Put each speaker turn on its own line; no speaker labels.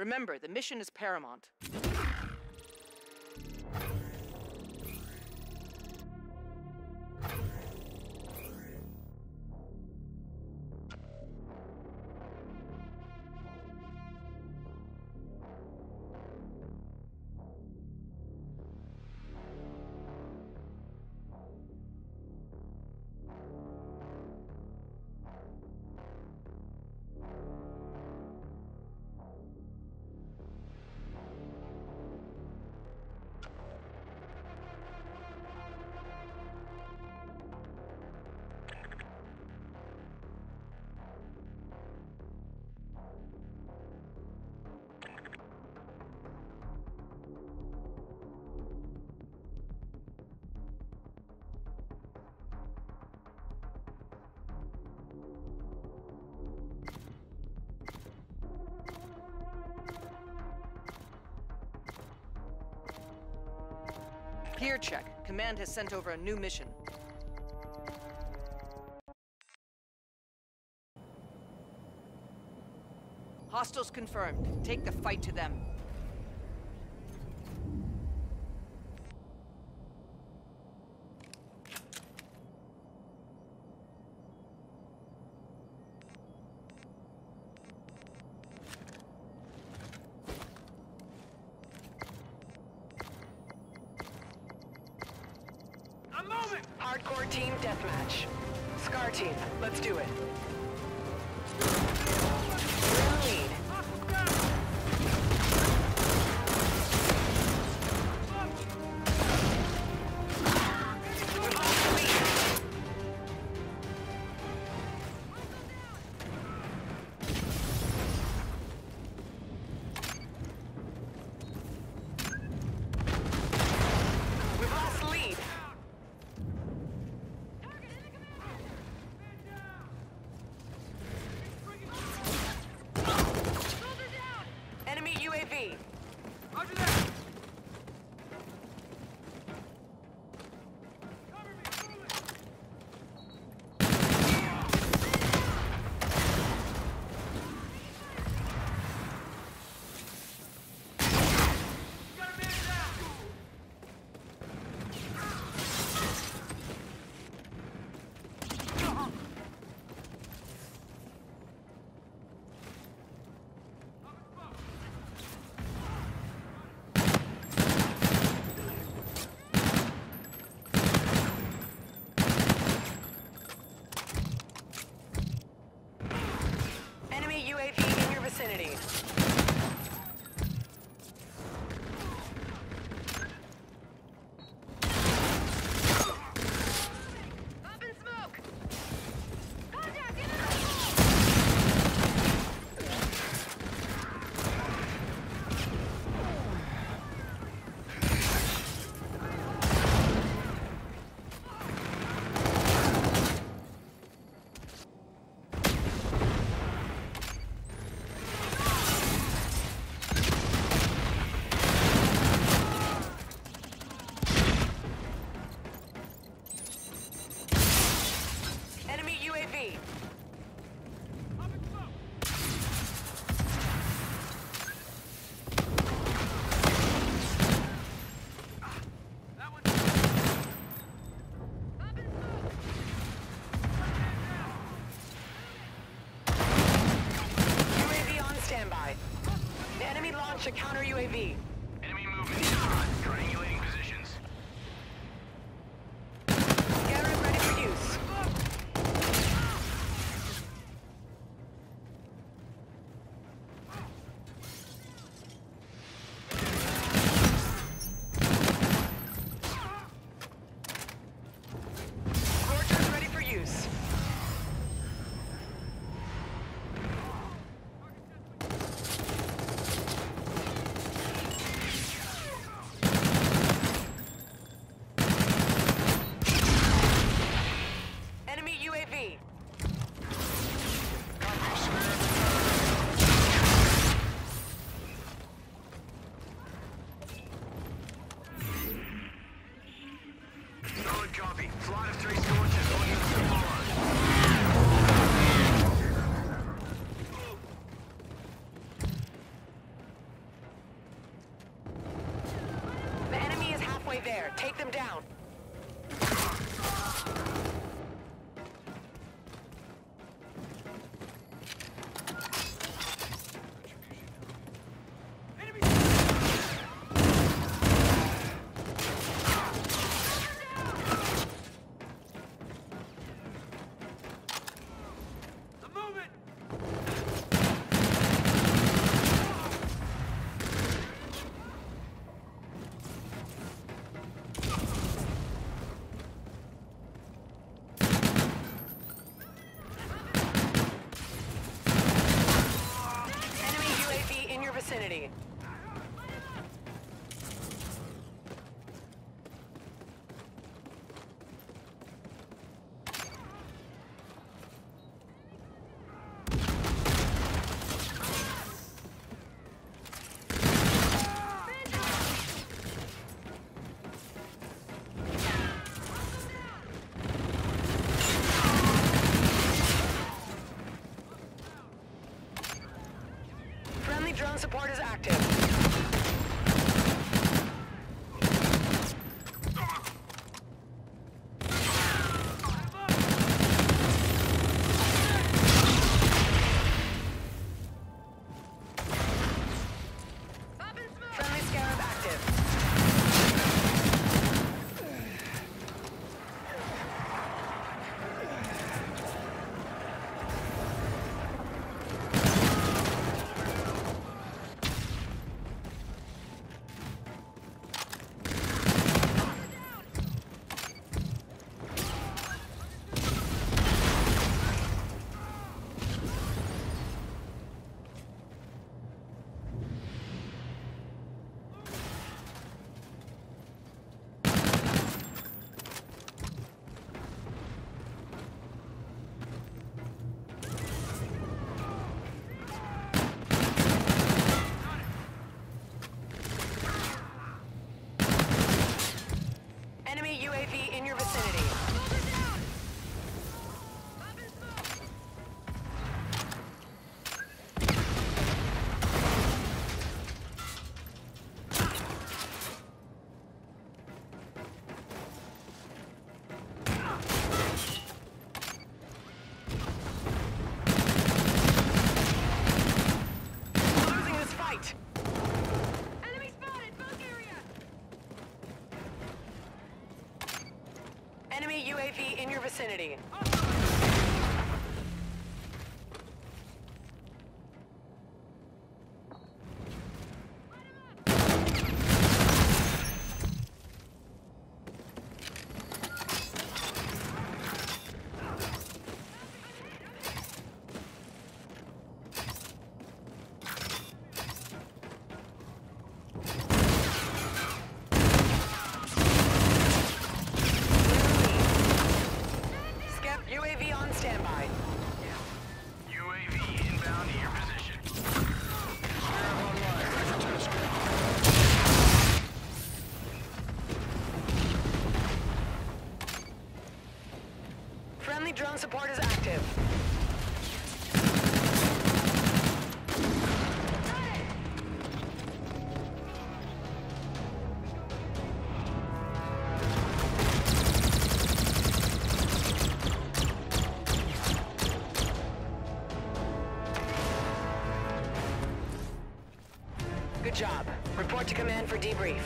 Remember, the mission is paramount. Gear check. Command has sent over a new mission. Hostiles confirmed. Take the fight to them.
Hardcore team deathmatch. Scar team, let's do it. Kennedy. Support is active. Enemy UAV in your vicinity.
Enemy
UAV in your vicinity. UAV on standby. Good job. Report to command for debrief.